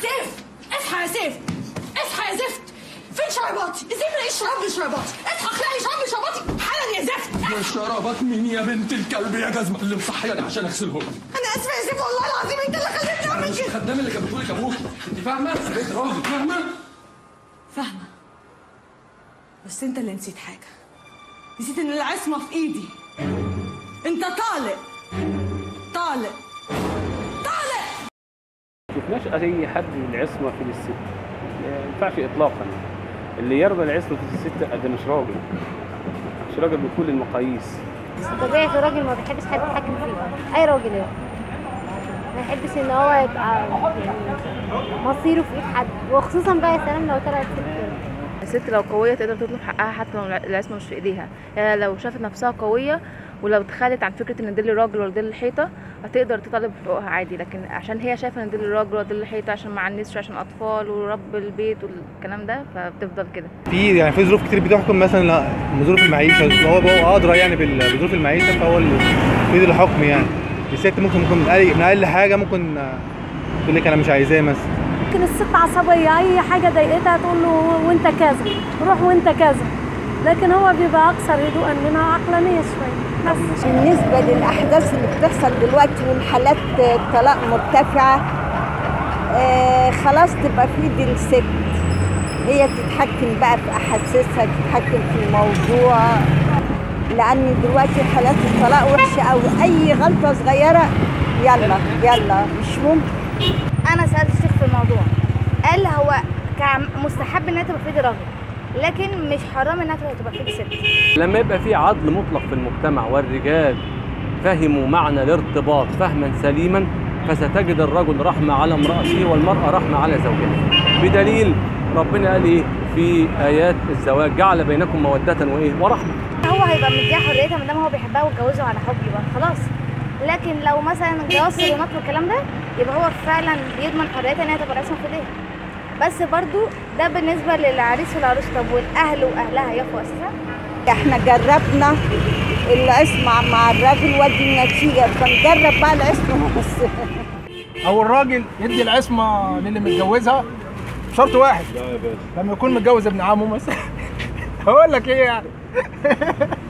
سيف اصحى يا سيف اصحى يا زفت! فين شرباتي؟ إزاي ما الاقيش شراب شرباتي؟ اصحى اخلقي شراب شرباتي! حالا يا زفت! يا شرابات مين يا بنت الكلب يا جزمة؟ اللي مصحياني عشان أغسلهم. أنا اسفه يا سيف والله العظيم أنت اللي خليتني أعمل مش كده. الخدام اللي جابته لك أبوك أنت فاهمة؟ بقيت راجل فاهمة؟ فاهمة. بس أنت اللي نسيت حاجة. نسيت إن العصمة في إيدي. أنت طالق. طالق طالق شفناش أي حد العصمة في الست؟ ما ينفعش اطلاقا. اللي يرضى العصمة في الست ده مش راجل. مش راجل بكل المقاييس. طبيعة الراجل ما بيحبش حد يتحكم فيه. أي راجل يعني. ما يحبش إن هو يبقى يعني مصيره في إيد حد. وخصوصا بقى يا سلام لو طلعت ست الست لو قوية تقدر تطلب حقها حتى لو العصمة مش في إيديها. يعني لو شافت نفسها قوية ولو تخلت عن فكرة إن دي الراجل ولا دي الحيطة هتقدر تطالب بحقوقها عادي. لكن عشان هي شايفة إن دي الراجل ولا دي الحيطة عشان ما عنسش عشان اطفال ورب البيت والكلام ده فبتفضل كده. في يعني في ظروف كتير بتحكم. مثلا لا، ظروف المعيشة هو هو أدرى يعني بظروف المعيشة فهو اللي الحكم يعني. الست ممكن ممكن من أقل من أقل حاجة ممكن تقول لك أنا مش عايزاه مثلا. ممكن الست عصبية أي حاجة ضايقتها تقول له وأنت كذا روح وأنت كذا. لكن هو بيبقى أكثر هدوءا منها عقلانية شوية بس. بالنسبة للأحداث اللي بتحصل دلوقتي والحالات الطلاق مرتفعة آه خلاص تبقى في ايد الست هي تتحكم بقى في أحاسيسها تتحكم في الموضوع. لأن دلوقتي حالات الطلاق وحشة أوي. أي غلطة صغيرة يلا يلا مش ممكن. أنا سألت الشيخ في الموضوع. قال هو كان مستحب إنها تبقى في الراجل لكن مش حرام إنها تبقى في إيد الست لما يبقى في عدل مطلق في المجتمع والرجال فهموا معنى الارتباط فهما سليما فستجد الرجل رحمة على امرأته والمرأة رحمة على زوجها. بدليل ربنا قال إيه؟ في آيات الزواج جعل بينكم مودة وإيه؟ ورحمة. هو هيبقى مديها حريتها ما دام هو بيحبها واتجوزه على حب يبقى خلاص. لكن لو مثلا جواز صالونات والكلام ده يبقى هو فعلا بيضمن حريتها ان هي تبقى رسمه في ايديها بس برضو ده بالنسبة للعريس والعروس. طب والأهل وأهلها يقفوا أساسا إحنا جربنا العصمة مع الراجل ودي النتيجة فنجرب بقى العصمة بس أو الراجل يدي العصمه للي متجوزها؟ شرط واحد. لما يكون متجوز ابن عمه مثلا. هقول لك إيه يعني.